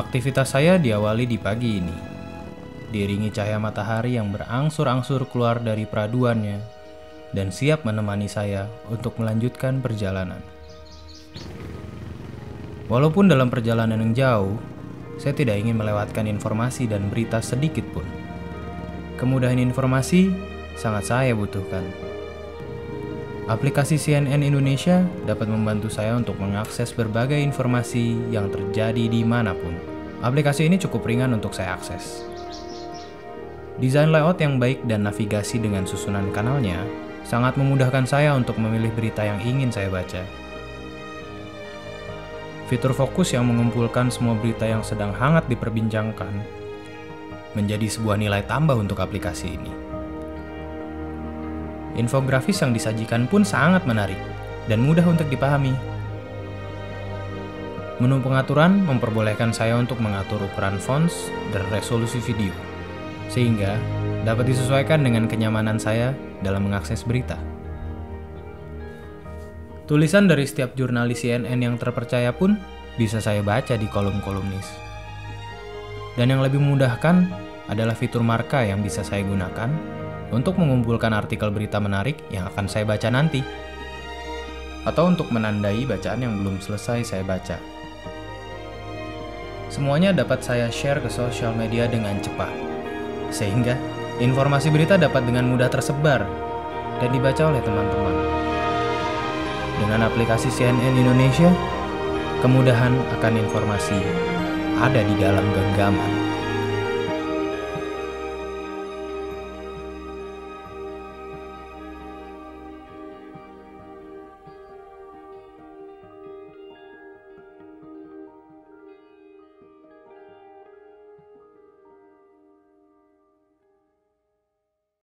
Aktivitas saya diawali di pagi ini, diiringi cahaya matahari yang berangsur-angsur keluar dari peraduannya dan siap menemani saya untuk melanjutkan perjalanan. Walaupun dalam perjalanan yang jauh, saya tidak ingin melewatkan informasi dan berita sedikit pun. Kemudahan informasi sangat saya butuhkan. Aplikasi CNN Indonesia dapat membantu saya untuk mengakses berbagai informasi yang terjadi di mana pun. Aplikasi ini cukup ringan untuk saya akses. Desain layout yang baik dan navigasi dengan susunan kanalnya sangat memudahkan saya untuk memilih berita yang ingin saya baca. Fitur fokus yang mengumpulkan semua berita yang sedang hangat diperbincangkan menjadi sebuah nilai tambah untuk aplikasi ini. Infografis yang disajikan pun sangat menarik dan mudah untuk dipahami. Menu pengaturan memperbolehkan saya untuk mengatur ukuran fonts dan resolusi video, sehingga dapat disesuaikan dengan kenyamanan saya dalam mengakses berita. Tulisan dari setiap jurnalis CNN yang terpercaya pun bisa saya baca di kolom kolumnis. Dan yang lebih memudahkan adalah fitur marka yang bisa saya gunakan untuk mengumpulkan artikel berita menarik yang akan saya baca nanti, atau untuk menandai bacaan yang belum selesai saya baca. Semuanya dapat saya share ke sosial media dengan cepat, sehingga informasi berita dapat dengan mudah tersebar dan dibaca oleh teman-teman. Dengan aplikasi CNN Indonesia, kemudahan akan informasi ada di dalam genggaman.